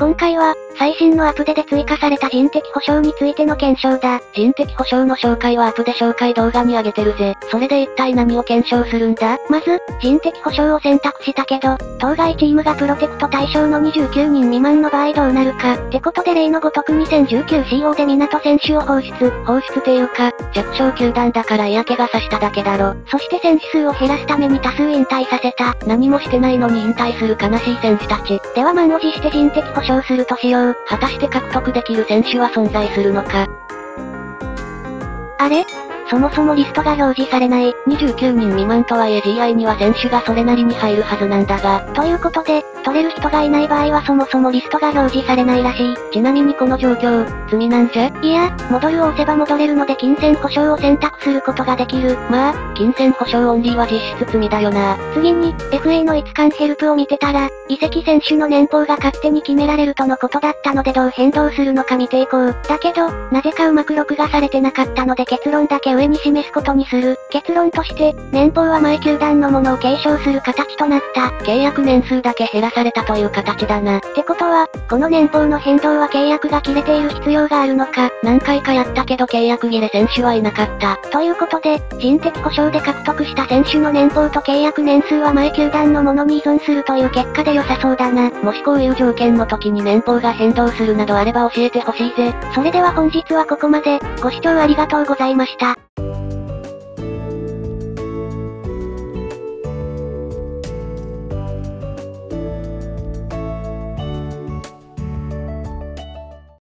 今回は、最新のアップデで追加された人的保障についての検証だ。人的保障の紹介はアップで紹介動画に上げてるぜ。それで一体何を検証するんだ？まず、人的保障を選択したけど、当該チームがプロテクト対象の29人未満の場合どうなるか。ってことで例のごとく 2019CO で港選手を放出。放出っていうか、弱小球団だから嫌気がさしただけだろ。そして選手数を減らすために多数引退させた。何もしてないのに引退する悲しい選手たち。では満を持して人的保障するとしよう。果たして獲得できる選手は存在するのか。あれ？そもそもリストが表示されない。29人未満とはいえ GI には選手がそれなりに入るはずなんだが。ということで、取れる人がいない場合はそもそもリストが表示されないらしい。ちなみにこの状況、罪なんじゃ？いや、戻るを押せば戻れるので金銭保証を選択することができる。まあ、金銭保証オンリーは実質罪だよな。次に、FA の一貫ヘルプを見てたら、移籍選手の年俸が勝手に決められるとのことだったのでどう変動するのか見ていこう。だけど、なぜかうまく録画されてなかったので結論だけ上に示すことにする。結論として、年俸は前球団のものを継承する形となった。契約年数だけ減らされたという形だな。ってことは、この年俸の変動は契約が切れている必要があるのか。何回かやったけど契約切れ選手はいなかった。ということで、人的保障で獲得した選手の年俸と契約年数は前球団のものに依存するという結果で良さそうだな。もしこういう条件の時に年俸が変動するなどあれば教えてほしいぜ。それでは本日はここまで、ご視聴ありがとうございました。